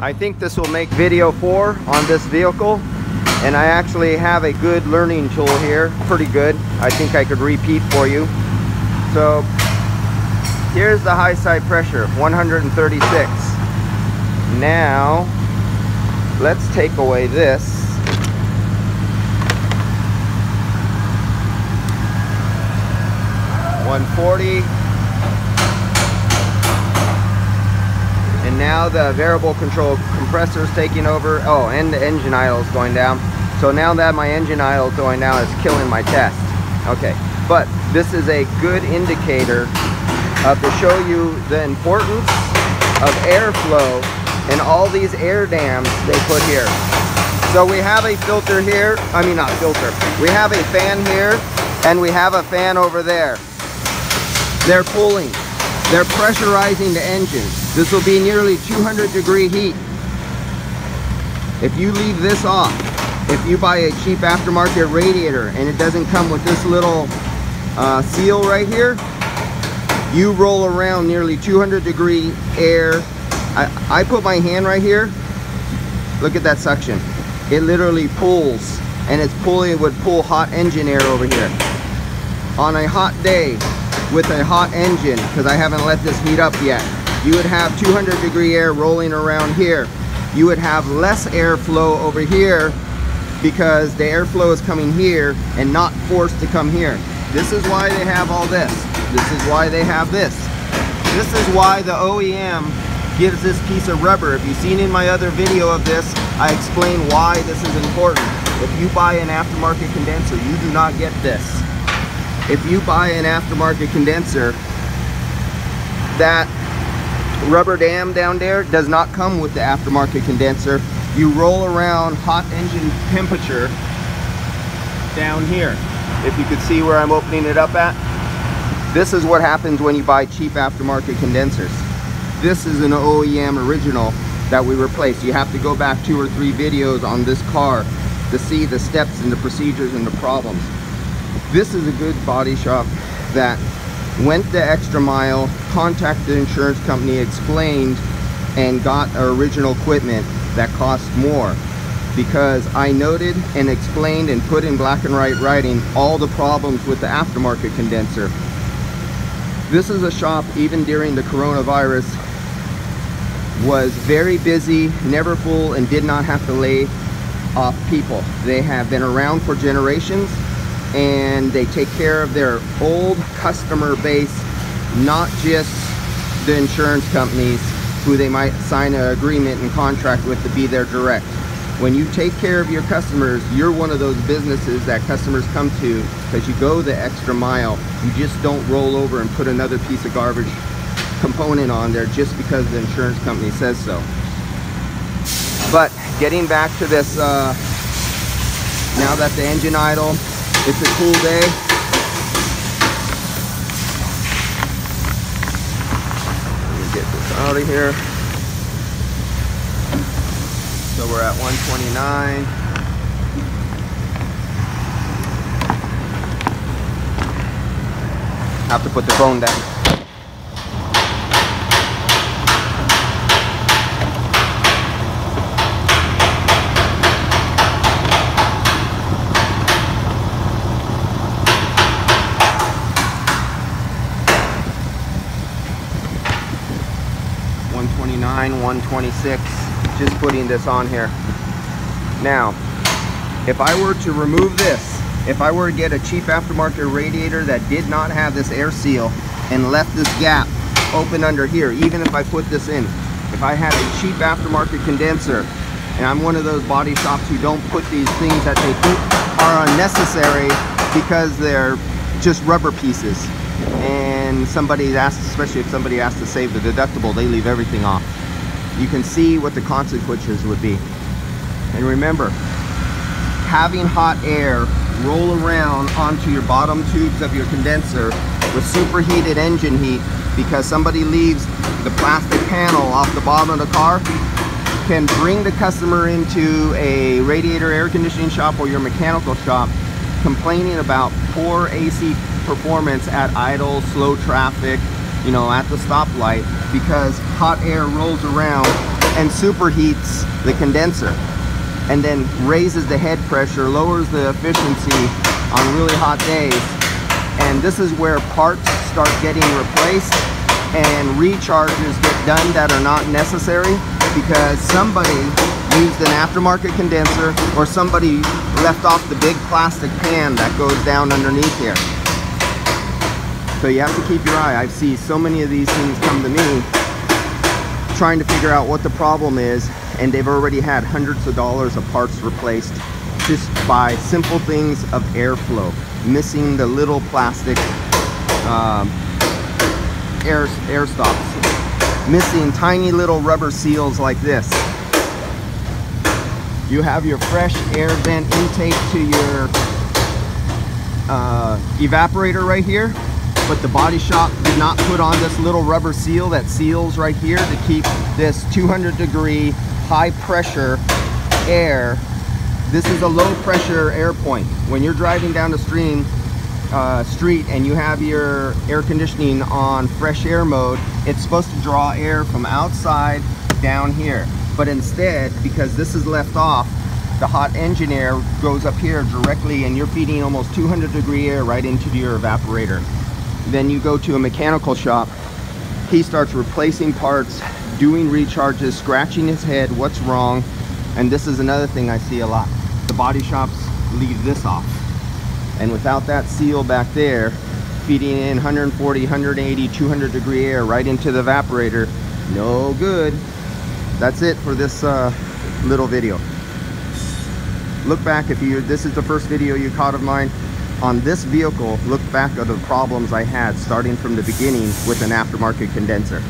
I think this will make video four on this vehicle and I actually have a good learning tool here pretty good. I think I could repeat for you. So here's the high side pressure 136 now let's take away this. 140 and now the variable control compressor is taking over. Oh and the engine idle is going down. So now that my engine idle is going down it's killing my test. Okay but this is a good indicator of to show you the importance of airflow and all these air dams they put here. So we have a filter here I mean not filter. We have a fan here and we have a fan over there. They're pulling. They're pressurizing the engine this will be nearly 200 degree heat. If you leave this off, if you buy a cheap aftermarket radiator and it doesn't come with this little uh, seal right here, you roll around nearly 200 degree air. I, I put my hand right here. Look at that suction. It literally pulls and it's pulling, it would pull hot engine air over here. On a hot day with a hot engine, because I haven't let this heat up yet, you would have 200 degree air rolling around here. You would have less airflow over here because the airflow is coming here and not forced to come here. This is why they have all this. This is why they have this. This is why the OEM gives this piece of rubber. If you've seen in my other video of this, I explain why this is important. If you buy an aftermarket condenser, you do not get this. If you buy an aftermarket condenser, that rubber dam down there does not come with the aftermarket condenser. You roll around hot engine temperature down here. If you could see where I'm opening it up at. This is what happens when you buy cheap aftermarket condensers. This is an OEM original that we replaced. You have to go back two or three videos on this car to see the steps and the procedures and the problems. This is a good body shop that went the extra mile, contacted the insurance company, explained, and got original equipment that cost more because I noted and explained and put in black and white writing all the problems with the aftermarket condenser. This is a shop, even during the coronavirus, was very busy, never full, and did not have to lay off people. They have been around for generations and they take care of their old customer base, not just the insurance companies who they might sign an agreement and contract with to be their direct. When you take care of your customers, you're one of those businesses that customers come to because you go the extra mile. You just don't roll over and put another piece of garbage component on there just because the insurance company says so. But getting back to this, uh, now that the engine idle, it's a cool day. Let me get this out of here. So we're at 129. Have to put the phone down. 126 just putting this on here. Now if I were to remove this if I were to get a cheap aftermarket radiator that did not have this air seal and left this gap open under here even if I put this in if I had a cheap aftermarket condenser and I'm one of those body shops who don't put these things that they think are unnecessary because they're just rubber pieces and somebody asks especially if somebody asks to save the deductible they leave everything off you can see what the consequences would be. And remember, having hot air roll around onto your bottom tubes of your condenser with superheated engine heat because somebody leaves the plastic panel off the bottom of the car can bring the customer into a radiator air conditioning shop or your mechanical shop complaining about poor AC performance at idle, slow traffic, you know, at the stoplight because hot air rolls around and superheats the condenser and then raises the head pressure, lowers the efficiency on really hot days. And this is where parts start getting replaced and recharges get done that are not necessary because somebody used an aftermarket condenser or somebody left off the big plastic pan that goes down underneath here. So you have to keep your eye. I see so many of these things come to me trying to figure out what the problem is and they've already had hundreds of dollars of parts replaced just by simple things of airflow missing the little plastic um, air, air stops missing tiny little rubber seals like this you have your fresh air vent intake to your uh, evaporator right here but the body shop did not put on this little rubber seal that seals right here to keep this 200 degree high pressure air. This is a low pressure air point. When you're driving down the stream uh, street and you have your air conditioning on fresh air mode it's supposed to draw air from outside down here. But instead because this is left off the hot engine air goes up here directly and you're feeding almost 200 degree air right into your evaporator then you go to a mechanical shop. He starts replacing parts doing recharges scratching his head what's wrong. And this is another thing i see a lot. The body shops leave this off. And without that seal back there feeding in 140 180 200 degree air right into the evaporator no good. That's it for this uh, little video. Look back if you this is the first video you caught of mine on this vehicle, look back at the problems I had starting from the beginning with an aftermarket condenser.